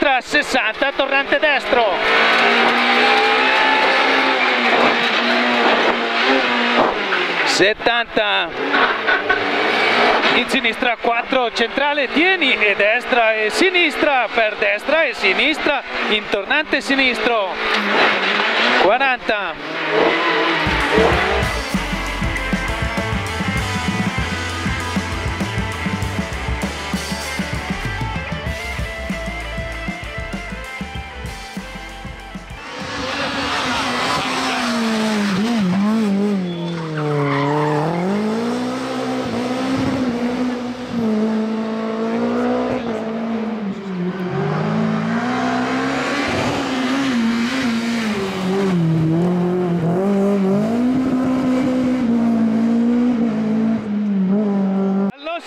sinistra, 60, tornante destro. 70 in sinistra 4 centrale tieni e destra e sinistra. Per destra e sinistra in tornante sinistro. 40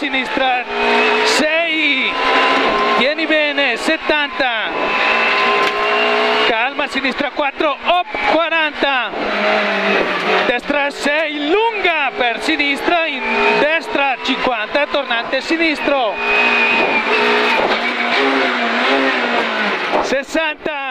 sinistra. 6 tieni bene 70 calma sinistra 4 op 40 destra 6 lunga per sinistra in destra 50 tornante sinistro. 60